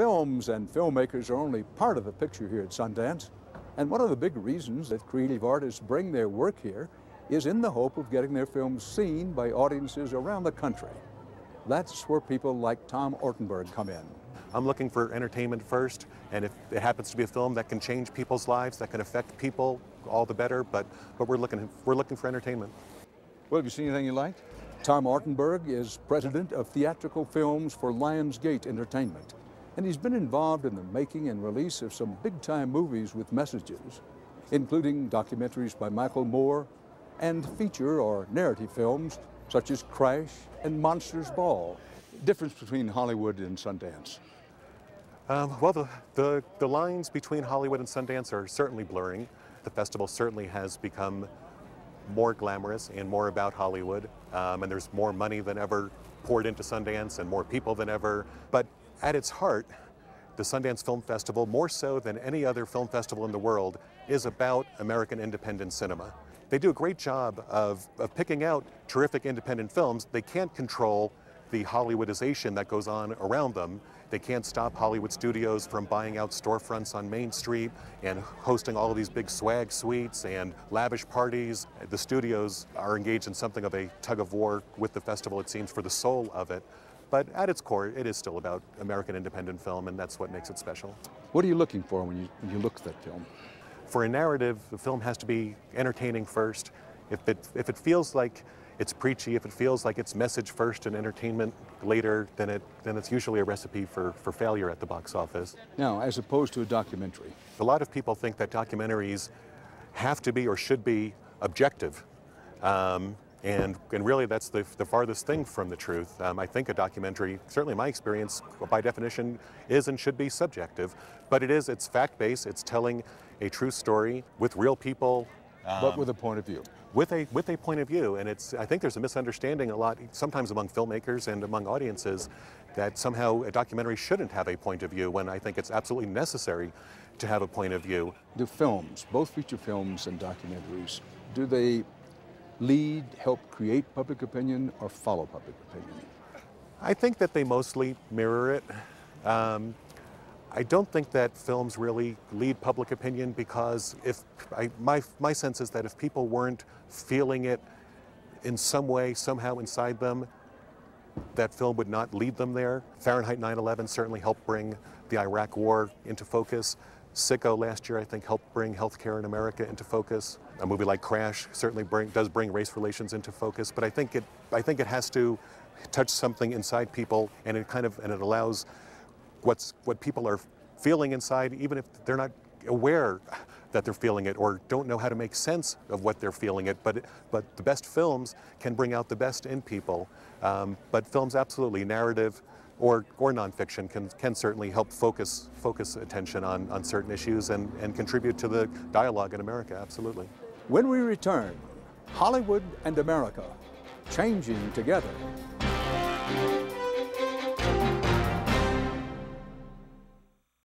films and filmmakers are only part of the picture here at Sundance. And one of the big reasons that creative artists bring their work here is in the hope of getting their films seen by audiences around the country. That's where people like Tom Ortenberg come in. I'm looking for entertainment first, and if it happens to be a film that can change people's lives, that can affect people, all the better, but, but we're, looking, we're looking for entertainment. Well, have you seen anything you liked? Tom Ortenberg is president of theatrical films for Lionsgate Entertainment, and he's been involved in the making and release of some big-time movies with messages, including documentaries by Michael Moore and feature or narrative films such as Crash and Monsters Ball. Difference between Hollywood and Sundance. Um, well, the, the, the lines between Hollywood and Sundance are certainly blurring. The festival certainly has become more glamorous and more about Hollywood, um, and there's more money than ever poured into Sundance and more people than ever. But at its heart, the Sundance Film Festival, more so than any other film festival in the world, is about American independent cinema. They do a great job of, of picking out terrific independent films. They can't control the Hollywoodization that goes on around them. They can't stop Hollywood studios from buying out storefronts on Main Street and hosting all of these big swag suites and lavish parties. The studios are engaged in something of a tug of war with the festival, it seems, for the soul of it. But at its core, it is still about American independent film, and that's what makes it special. What are you looking for when you, when you look at that film? For a narrative, the film has to be entertaining first. If it, if it feels like it's preachy, if it feels like it's message first and entertainment later, then, it, then it's usually a recipe for, for failure at the box office. Now, as opposed to a documentary. A lot of people think that documentaries have to be or should be objective. Um, and, and really, that's the, the farthest thing from the truth. Um, I think a documentary, certainly my experience, by definition, is and should be subjective. But it is, it's fact-based, it's telling a true story with real people. Um, but with a point of view with a with a point of view. And it's I think there's a misunderstanding a lot sometimes among filmmakers and among audiences that somehow a documentary shouldn't have a point of view when I think it's absolutely necessary to have a point of view. Do films, both feature films and documentaries, do they lead, help create public opinion or follow public opinion? I think that they mostly mirror it. Um, I don't think that films really lead public opinion because if I, my, my sense is that if people weren't feeling it in some way, somehow inside them, that film would not lead them there. Fahrenheit 9/11 certainly helped bring the Iraq War into focus. Sicko last year, I think, helped bring healthcare in America into focus. A movie like Crash certainly bring, does bring race relations into focus, but I think it, I think it has to touch something inside people, and it kind of and it allows what's what people are feeling inside, even if they're not aware that they're feeling it or don't know how to make sense of what they're feeling it. But but the best films can bring out the best in people. Um, but films, absolutely, narrative or or nonfiction can can certainly help focus focus attention on on certain issues and and contribute to the dialogue in America. Absolutely. When we return, Hollywood and America changing together.